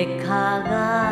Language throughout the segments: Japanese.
手鏡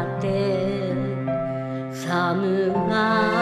って寒が